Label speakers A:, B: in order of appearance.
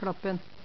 A: klapp igjen.